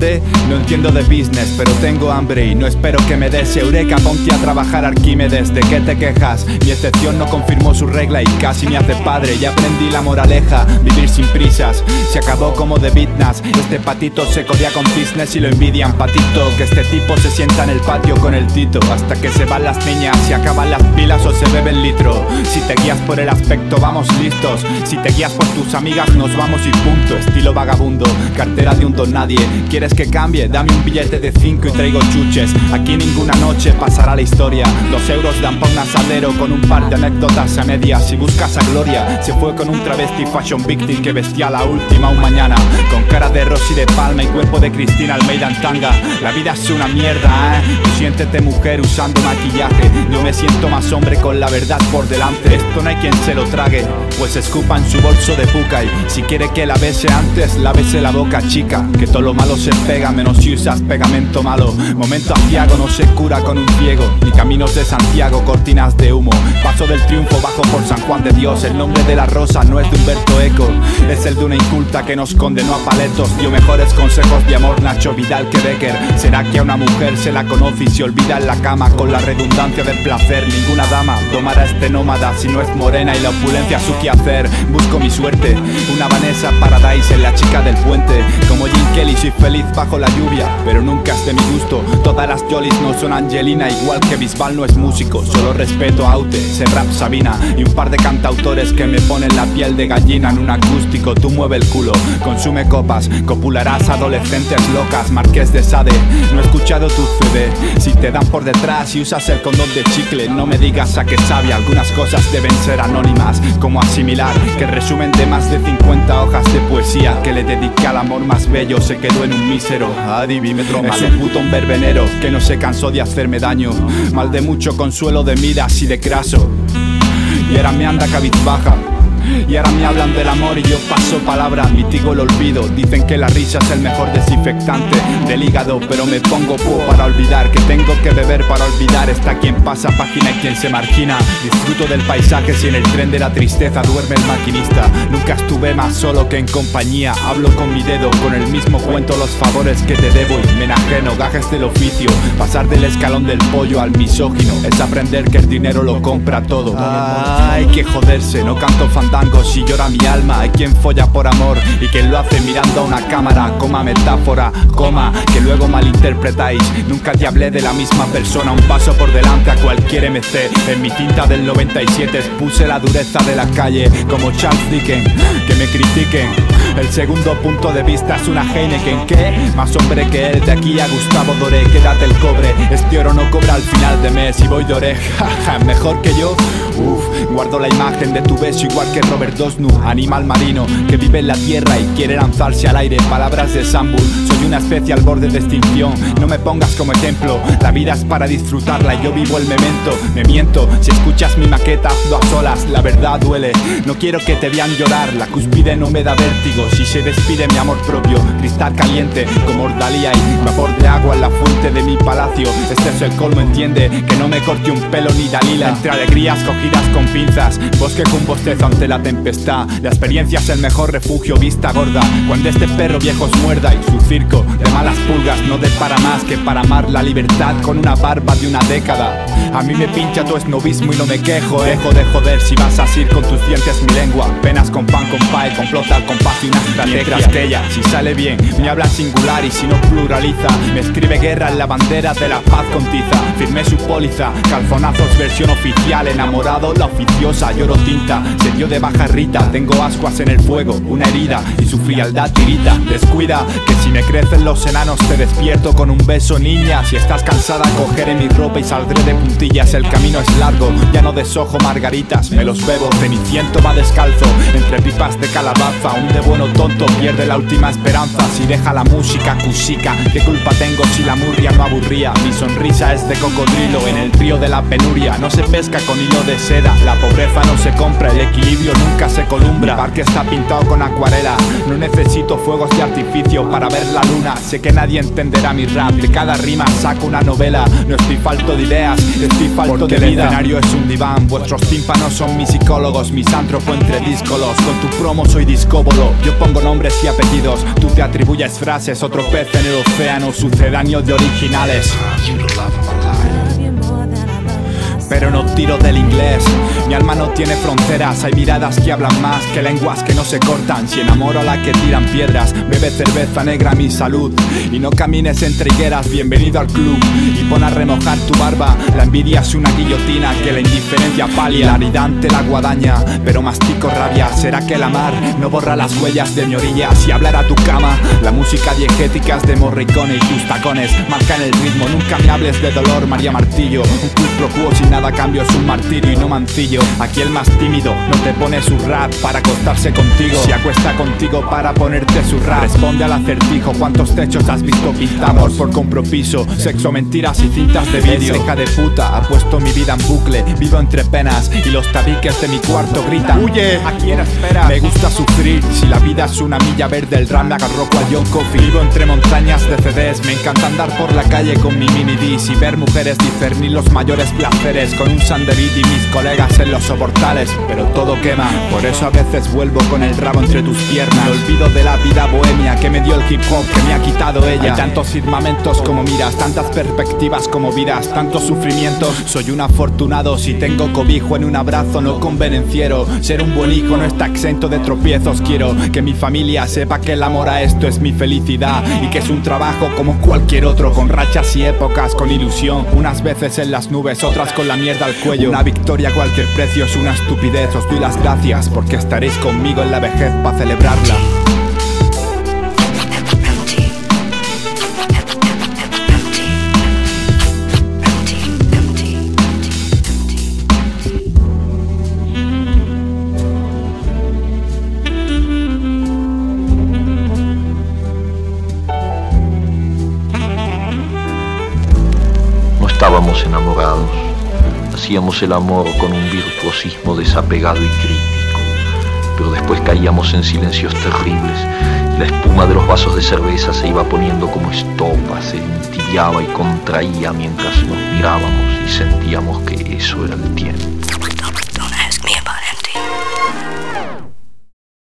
No entiendo de business, pero tengo hambre y no espero que me des eureka. Ponte a trabajar Arquímedes, ¿de qué te quejas? Mi excepción no confirmó su regla y casi me hace padre. Y aprendí la moraleja, vivir sin prisas. Se acabó como de Bitnas. Este patito se codea con cisnes y lo envidian. Patito, que este tipo se sienta en el patio con el tito. Hasta que se van las niñas, se acaban las pilas o se bebe el litro. Si te guías por el aspecto, vamos listos. Si te guías por tus amigas, nos vamos y punto. Estilo vagabundo, cartera de un don nadie. ¿Quieres que cambie? Dame un billete de 5 y traigo chuches. Aquí ninguna noche pasará la historia. Dos euros dan pa' un asadero con un par de anécdotas a medias. Si buscas a Gloria, se fue con un travesti fashion victim que vestía la última un mañana. Con cara de Rosy de Palma y cuerpo de Cristina Almeida en tanga. La vida es una mierda, ¿eh? Tú siéntete mujer usando maquillaje. Yo me siento más hombre con la verdad por delante. Esto no hay quien se lo trague, pues escupa en su bolso de puca. Y si quiere que la bese antes, lávese la boca, chica. Que todo lo malo se pega, menos si usas pegamento malo. Momento aciago no se cura con un ciego. Ni caminos de Santiago, cortinas de humo. Paso del triunfo bajo por San Juan de Dios. El nombre de la rosa no es de Humberto Eco, es el de una inculta que nos condenó a paletos. Dio mejores consejos de amor Nacho Vidal que Becker. ¿Será que a una mujer se la conoce y se olvida en la cama con la redundancia del placer? Ninguna dama tomará este nómada si no es morena y la opulencia su quehacer. Busco mi suerte, una Vanessa Paradise en la chica del puente. Como Jim feliz bajo la lluvia, pero nunca es de mi gusto. Todas las Jolis no son Angelina, igual que Bisbal no es músico. Solo respeto a Aute, rap Sabina y un par de cantautores que me ponen la piel de gallina en un acústico. Tú mueve el culo, consume copas, copularás adolescentes locas. Marqués de Sade, no he escuchado tu CD. Si te dan por detrás y usas el condón de chicle, no me digas a qué sabe. Algunas cosas deben ser anónimas, como asimilar que resumen de más de 50 hojas de poesía que le dediqué al amor más bello se quedó en un mísero adivímetro. Es un puto un verbenero que no se cansó de hacerme daño. Mal de mucho consuelo de miras y de craso. Y ahora me anda cabizbaja. Y ahora me hablan del amor y yo paso palabra, mitigo el olvido. Dicen que la risa es el mejor desinfectante del hígado, pero me pongo pu para olvidar que tengo que beber para olvidar. Está quien pasa página y quien se margina. Disfruto del paisaje si en el tren de la tristeza duerme el maquinista. Nunca estuve más solo que en compañía. Hablo con mi dedo, con el mismo cuento los favores que te debo y me enajeno. Gajes del oficio, pasar del escalón del pollo al misógino. Es aprender que el dinero lo compra todo. Hay que joderse, no canto fantasma si llora mi alma Hay quien folla por amor y quien lo hace mirando a una cámara Coma metáfora, coma, que luego malinterpretáis. Nunca te hablé de la misma persona Un paso por delante a cualquier MC En mi tinta del 97 puse la dureza de la calle Como Charles Dickens, que me critiquen El segundo punto de vista es una Heineken ¿Qué? Más hombre que él, de aquí a Gustavo Doré Quédate el cobre, este oro no cobra al final de mes Y voy de oreja, mejor que yo Uf, guardo la imagen de tu beso igual que Robert Dosnu, animal marino que vive en la tierra y quiere lanzarse al aire. Palabras de Sambul, soy una especie al borde de extinción. No me pongas como ejemplo, la vida es para disfrutarla y yo vivo el memento. Me miento, si escuchas mi maqueta, hazlo a solas, la verdad duele. No quiero que te vean llorar, la cúspide no me da vértigo. Si se despide mi amor propio, cristal caliente como ordalía y vapor de agua en la fuente de mi palacio. Este es el colmo, entiende que no me corte un pelo ni Dalila. Entre alegrías cogidas con pinzas, bosque con bostezo ante la tempestad. La experiencia es el mejor refugio, vista gorda. Cuando este perro viejo os muerda y su circo de malas pulgas no para más que para amar la libertad con una barba de una década. A mí me pincha tu esnovismo y no me quejo, dejo de joder si vas a ir con tus dientes mi lengua. Penas con pan, con pie, complota al compás y una estrategia. que ella, si sale bien, me habla singular y si no pluraliza, me escribe guerra en la bandera de la paz con tiza. Firmé su póliza, calzonazos versión oficial, enamorado, la oficiosa, lloro tinta, se dio de baja Rita, tengo ascuas en el fuego, una herida y su frialdad tirita. Descuida que si me crecen los enanos te despierto con un beso niña. Si estás cansada cogeré mi ropa y saldré de puntillas. El camino es largo, ya no desojo margaritas, me los bebo. Ceniciento va descalzo entre pipas de calabaza. Un de tonto pierde la última esperanza. Si deja la música cusica. ¿Qué culpa tengo si la murria no aburría? Mi sonrisa es de cocodrilo en el río de la penuria. No se pesca con hilo de seda. La pobreza no se compra, el equilibrio nunca se columbra. Mi parque está pintado con acuarela. No necesito fuegos de artificio para ver la luna. Sé que nadie entenderá mi rap. De cada rima saco una novela. No estoy falto de ideas, estoy falto de vida. El escenario es un diván. Vuestros tímpanos son mis psicólogos Misántropo entre díscolos. Con tu promo soy discóbolo. Yo pongo nombres y apellidos. Tú te atribuyes frases Otro pez en el océano Sucedáneo de originales pero no tiro del inglés. Mi alma no tiene fronteras, hay miradas que hablan más que lenguas que no se cortan. Si enamoro a la que tiran piedras, bebe cerveza negra mi salud. Y no camines entre higueras, bienvenido al club. Y pon a remojar tu barba, la envidia es una guillotina que la indiferencia palia. La aridante la guadaña, pero mastico rabia. ¿Será que la mar no borra las huellas de mi orilla? Si hablara tu cama, la música diegética es de Morricone y tus tacones marcan el ritmo. Nunca me hables de dolor, María Martillo. Un club sin nada cambio es un martirio y no mancillo. Aquí el más tímido no te pone su rap para acostarse contigo. Si acuesta contigo para ponerte su rap. Responde al acertijo, ¿cuántos techos has visto pintados? Amor por compromiso, sexo, mentiras y cintas de vídeo. Hija de puta, ha puesto mi vida en bucle. Vivo entre penas y los tabiques de mi cuarto gritan. Huye, ¿a quién espera? Me gusta sufrir, si la vida es una milla verde El rap me agarró cual John Coffee Vivo entre montañas de CDs, me encanta andar por la calle con mi mini dis Y ver mujeres discernir los mayores placeres con un sanderit y mis colegas en los soportales, pero todo quema. Por eso a veces vuelvo con el rabo entre tus piernas. Me olvido de la vida bohemia que me dio el hip hop, que me ha quitado ella. Hay tantos firmamentos como miras, tantas perspectivas como vidas, tantos sufrimientos. Soy un afortunado si tengo cobijo en un abrazo, no convenenciero. Ser un buen hijo no está exento de tropiezos. Quiero que mi familia sepa que el amor a esto es mi felicidad y que es un trabajo como cualquier otro, con rachas y épocas, con ilusión. Unas veces en las nubes, otras con la mierda al cuello. Una victoria a cualquier precio es una estupidez. Os doy las gracias porque estaréis conmigo en la vejez para celebrarla. Estábamos enamorados hacíamos el amor con un virtuosismo desapegado y crítico, pero después caíamos en silencios terribles y la espuma de los vasos de cerveza se iba poniendo como estopa, se entibiaba y contraía mientras nos mirábamos y sentíamos que eso era el tiempo.